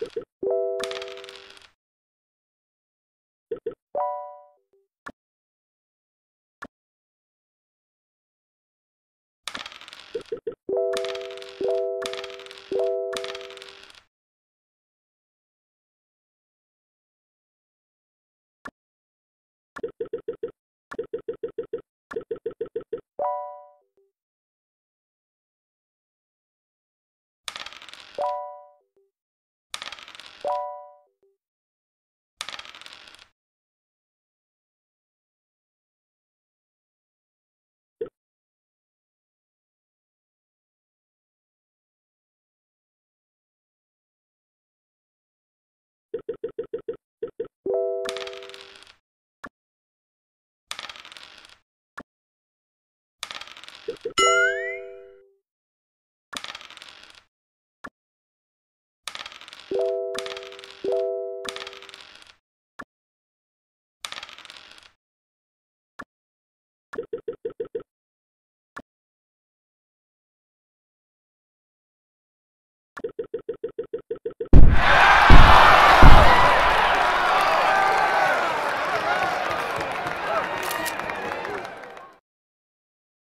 Gracias. you